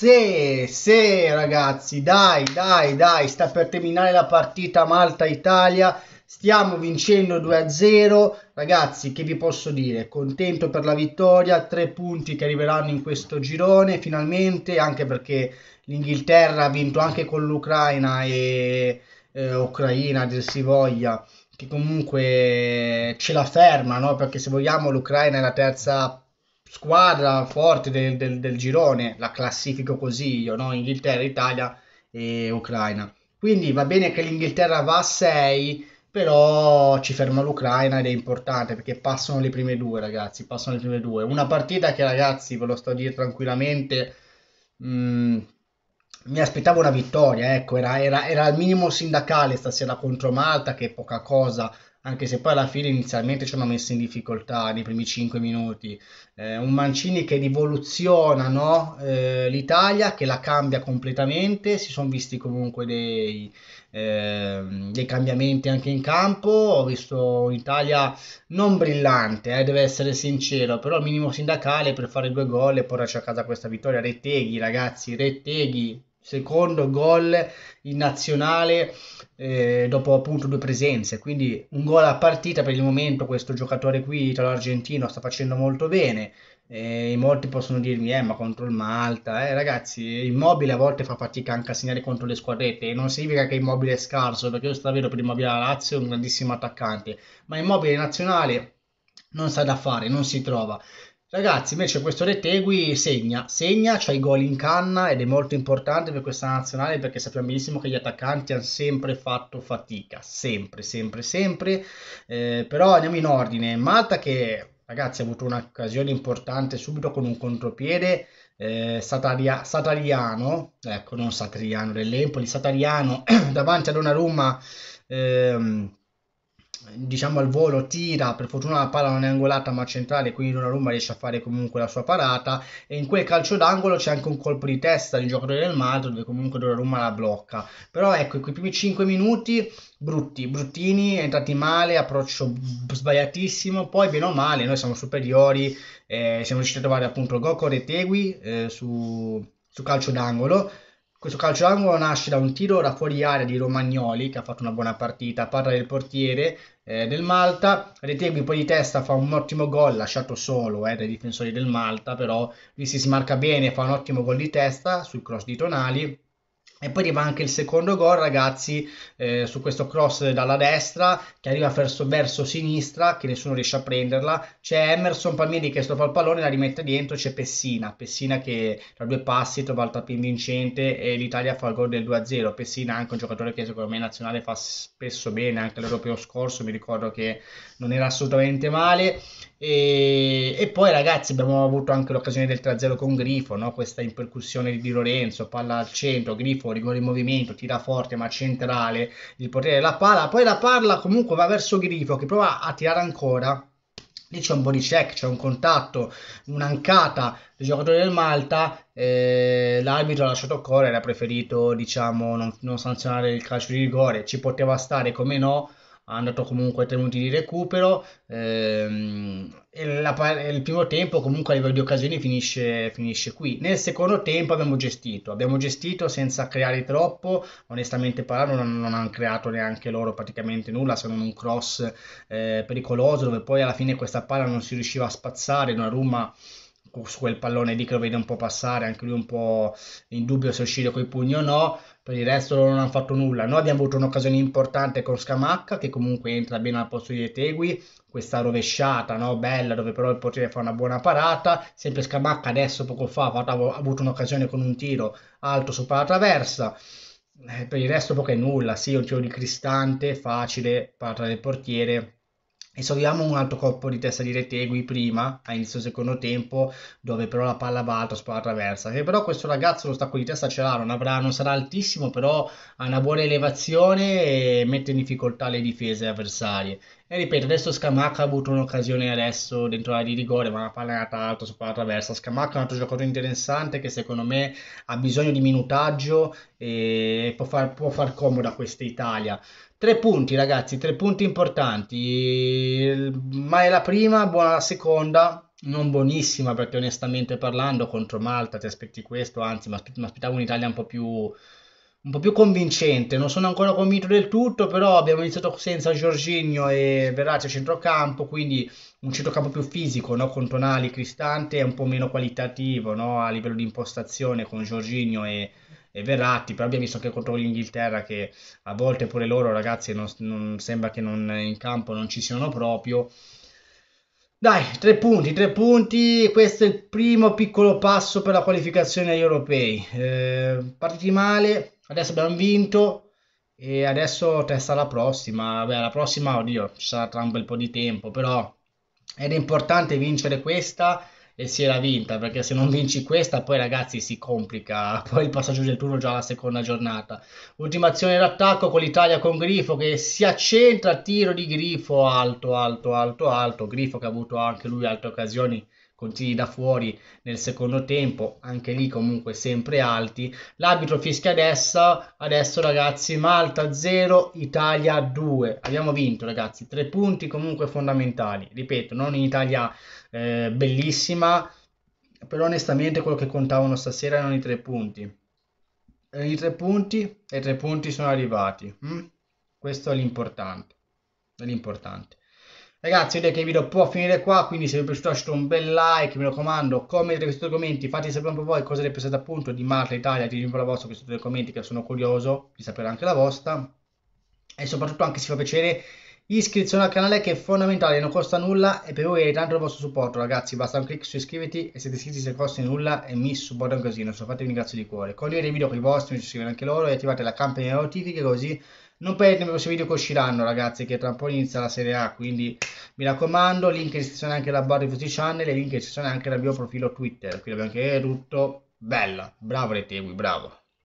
Sì, sì, ragazzi, dai, dai, dai, sta per terminare la partita Malta-Italia. Stiamo vincendo 2-0. Ragazzi, che vi posso dire? Contento per la vittoria, tre punti che arriveranno in questo girone finalmente, anche perché l'Inghilterra ha vinto anche con l'Ucraina e eh, Ucraina, dir si voglia, che comunque ce la ferma, no? Perché se vogliamo l'Ucraina è la terza squadra forte del, del, del girone, la classifico così io, no? Inghilterra, Italia e Ucraina. Quindi va bene che l'Inghilterra va a 6, però ci ferma l'Ucraina ed è importante perché passano le prime due, ragazzi, passano le prime due. Una partita che, ragazzi, ve lo sto a dire tranquillamente, mh, mm, mi aspettavo una vittoria, ecco, era, era, era il minimo sindacale stasera contro Malta, che è poca cosa, anche se poi alla fine inizialmente ci hanno messo in difficoltà nei primi 5 minuti. Eh, un Mancini che rivoluziona no? eh, l'Italia, che la cambia completamente, si sono visti comunque dei, eh, dei, cambiamenti anche in campo, ho visto un'Italia non brillante, eh, deve essere sincero, però minimo sindacale per fare due gol e portarci a casa questa vittoria. Retteghi ragazzi, Retteghi secondo gol in nazionale eh, dopo appunto due presenze, quindi un gol a partita per il momento questo giocatore qui italo-argentino sta facendo molto bene. Eh, molti possono dirmi, eh, ma contro il Malta, eh, ragazzi, Immobile a volte fa fatica anche a segnare contro le squadrette e non significa che Immobile è scarso, perché io sto vero per Immobile alla Lazio è un grandissimo attaccante, ma Immobile nazionale non sa da fare, non si trova. Ragazzi, invece questo Retegui segna, segna, c'ha i gol in canna ed è molto importante per questa nazionale perché sappiamo benissimo che gli attaccanti hanno sempre fatto fatica, sempre, sempre, sempre. Eh, però andiamo in ordine. Malta che, ragazzi, ha avuto un'occasione importante subito con un contropiede. Eh, Sataria, Satariano, ecco, non Satariano dell'Empoli, Satariano davanti a Donnarumma. Ehm, diciamo al volo tira, per fortuna la palla non è angolata ma centrale, quindi Donnarumma riesce a fare comunque la sua parata e in quel calcio d'angolo c'è anche un colpo di testa del giocatore del Madrid dove comunque Donnarumma la blocca. Però ecco, quei primi 5 minuti brutti, bruttini, entrati male, approccio sbagliatissimo, poi bene o male noi siamo superiori, eh, siamo riusciti a trovare appunto Gokor e Tegui eh, su, su calcio d'angolo questo calcio d'angolo nasce da un tiro da fuori area di Romagnoli che ha fatto una buona partita, parla del portiere eh, del Malta, Retegui poi di testa fa un ottimo gol lasciato solo eh, dai difensori del Malta, però lui si smarca bene, fa un ottimo gol di testa sul cross di Tonali e poi arriva anche il secondo gol, ragazzi, eh, su questo cross dalla destra che arriva verso, verso, sinistra, che nessuno riesce a prenderla. C'è Emerson Palmieri che stoppa il pallone, la rimette dentro. C'è Pessina, Pessina che tra due passi trova il tapin vincente e l'Italia fa il gol del 2-0. Pessina è anche un giocatore che secondo me in nazionale fa spesso bene, anche l'europeo scorso mi ricordo che non era assolutamente male. E, e, poi ragazzi abbiamo avuto anche l'occasione del 3-0 con Grifo, no? questa impercussione di Lorenzo, palla al centro, Grifo rigore in movimento, tira forte ma centrale, il potere della palla, poi la palla comunque va verso Grifo che prova a tirare ancora, lì c'è un body check, c'è un contatto, un'ancata del giocatore del Malta, eh, l'arbitro ha lasciato correre, ha preferito diciamo non, non sanzionare il calcio di rigore, ci poteva stare come no, ha andato comunque 3 minuti di recupero ehm, e la, il primo tempo comunque a livello di occasioni finisce, finisce, qui. Nel secondo tempo abbiamo gestito abbiamo gestito senza creare troppo. Onestamente parlando non, non hanno creato neanche loro praticamente nulla se non un cross eh, pericoloso dove poi alla fine questa palla non si riusciva a spazzare una Roma su quel pallone lì che lo vede un po' passare, anche lui un po' in dubbio se uscire coi pugni o no, per il resto non hanno fatto nulla. Noi abbiamo avuto un'occasione importante con Scamacca che comunque entra bene al posto di Tegui, questa rovesciata, no? bella, dove però il portiere fa una buona parata, sempre Scamacca adesso poco fa ha avuto un'occasione con un tiro alto sopra la traversa. Eh, per il resto poco è nulla, sì, un tiro di Cristante, facile, parata del portiere, Esauriamo un altro colpo di testa di Retegui prima, a inizio secondo tempo, dove però la palla va alto, spalla traversa. Che però questo ragazzo lo stacco di testa ce l'ha, non, avrà, non sarà altissimo, però ha una buona elevazione e mette in difficoltà le difese avversarie. E ripeto, adesso Scamacca ha avuto un'occasione adesso dentro la di rigore, ma la palla è andata alto sopra la traversa. Scamacca è un altro giocatore interessante che secondo me ha bisogno di minutaggio e può far, può far comodo a questa Italia. Tre punti, ragazzi, tre punti importanti. Ma è la prima, buona la seconda. non buonissima perché onestamente parlando contro Malta ti aspetti questo, anzi mi aspettavo un'Italia un po' più un po' più convincente. Non sono ancora convinto del tutto, però abbiamo iniziato senza Giorginio e Verratti a centrocampo, quindi un centrocampo più fisico, no? con Tonali, Cristante, e un po' meno qualitativo no? a livello di impostazione con Giorginio e, e Verratti, però abbiamo visto anche contro l'Inghilterra che a volte pure loro ragazzi non, non sembra che non, in campo non ci siano proprio. Dai, tre punti, tre punti, questo è il primo piccolo passo per la qualificazione agli europei. Eh, partiti male, adesso abbiamo vinto e adesso testa la prossima. Beh, la prossima, oddio, ci sarà tra un bel po' di tempo, però ed è importante vincere questa e si era vinta perché se non vinci questa poi ragazzi si complica. Poi il passaggio del turno già la seconda giornata. Ultima azione d'attacco con l'Italia con Grifo che si accentra tiro di Grifo alto alto alto alto. Grifo che ha avuto anche lui altre occasioni continui da fuori nel secondo tempo, anche lì comunque sempre alti. L'arbitro fischia adesso, adesso ragazzi Malta 0, Italia 2. Abbiamo vinto ragazzi, tre punti comunque fondamentali. Ripeto, non in Italia eh, bellissima, però onestamente quello che contavano stasera erano i tre punti. I tre punti e i tre punti sono arrivati. Hm? Questo è l'importante. È l'importante. Ragazzi, vedete che il video può finire qua, quindi se vi è piaciuto lasciate un bel like, mi raccomando, commentate questi argomenti, fate sapere un po' voi cosa ne pensate appunto di Malta Italia, di la vostra questi due commenti che sono curioso di sapere anche la vostra. E soprattutto anche se vi fa piacere iscrizione al canale che è fondamentale, non costa nulla e per voi è tanto il vostro supporto ragazzi, basta un clic su iscriviti e siete iscritti se costa nulla e mi supporta un casino, se lo fate vi ringrazio di cuore. Condividete il video con i vostri, mi iscrivete anche loro e attivate la campanella notifiche così non perdete i prossimi video che usciranno ragazzi che tra un po' inizia la serie A. Quindi mi raccomando link in descrizione anche la barra di Fuzzy Channel e link in descrizione anche del mio profilo Twitter. Qui abbiamo anche tutto. Bella. Bravo Retegui bravo